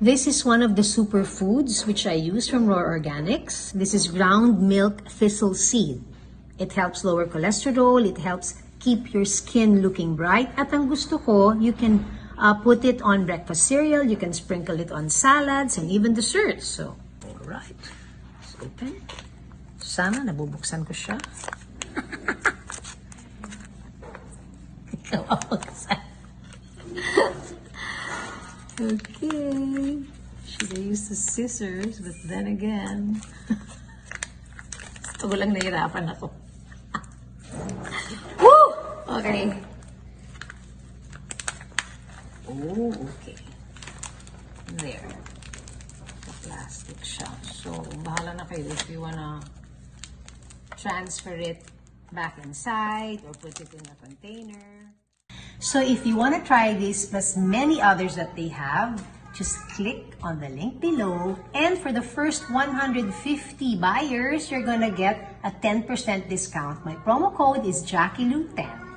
This is one of the superfoods which I use from Roarganics. This is ground milk thistle seed. It helps lower cholesterol, it helps keep your skin looking bright. At ang gusto ko, you can uh, put it on breakfast cereal, you can sprinkle it on salads and even desserts. So, alright. Let's open. Sana nabubuksan ko siya. Nabubuksan. Okay. Should I use the scissors? But then again, ito lang nahirapan ako. Woo! Okay. Oh, okay. There. The plastic siya. So, bahala na kayo if you wanna transfer it back inside or put it in a container. So if you want to try this plus many others that they have, just click on the link below. And for the first 150 buyers, you're gonna get a 10% discount. My promo code is JackieLou10.